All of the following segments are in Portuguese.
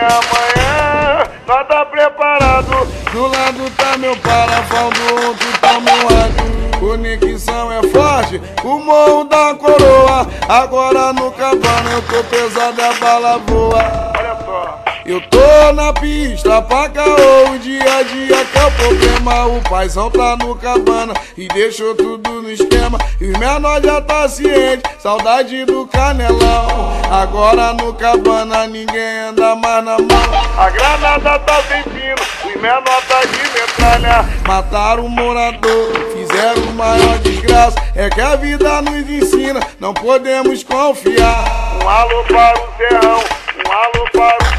amanhã nós tá preparado. Do lado tá meu parafal, do outro tá meu rádio. Conexão é forte, o morro da coroa. Agora no cabana eu tô pesado, a bala voa. Olha só. Eu tô na pista pra caô, o dia a dia que é o problema. O paizão tá no cabana e deixou tudo no esquema. E os menores já tá ciente, saudade do canelão. Agora no cabana ninguém anda mais na mão. A granada tá sem fino, os menor tá de metralha. Mataram o morador, fizeram maior desgraça. É que a vida nos ensina, não podemos confiar. Um alô para o Serrão, um alô para o.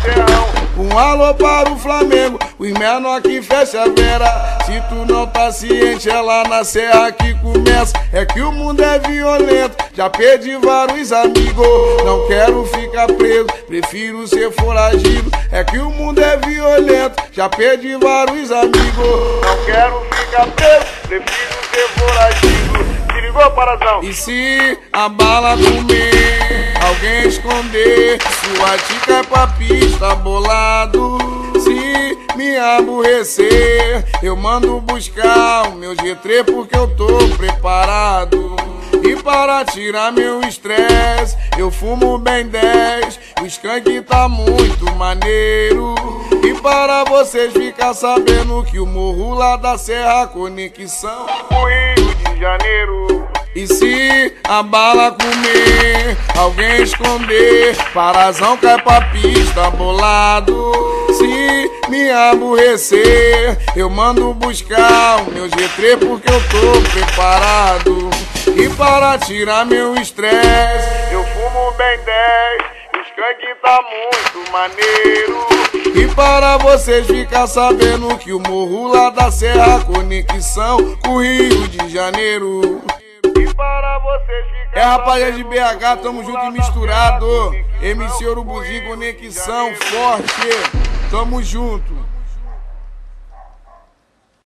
Um alô para o Flamengo, os menor que fecha a vera. Se tu não tá ciente, é lá na serra que começa. É que o mundo é violento, já perdi vários amigos. Não quero ficar preso, prefiro ser foragido. É que o mundo é violento, já perdi vários amigos. Não quero ficar preso, prefiro ser foragido. Se ligou, parazão? E se a bala comer, esconder, sua tica é pra pista bolado. Se me aborrecer, eu mando buscar o meu G3 porque eu tô preparado. E para tirar meu estresse, eu fumo bem 10. O skunk tá muito maneiro. E para vocês ficar sabendo que o morro lá da Serra Conexão O Rio de Janeiro. E se a bala comer, alguém esconder, parazão cai pra pista bolado. Se me aborrecer, eu mando buscar o meu G3 porque eu tô preparado. E para tirar meu estresse, Eu fumo bem 10, o skunk tá muito maneiro. e para vocês ficar sabendo que o morro lá da Serra Conexão com o Rio de Janeiro. É rapaziada de BH, tamo junto e misturado. MC Urubuzinho, conexão forte. Tamo junto.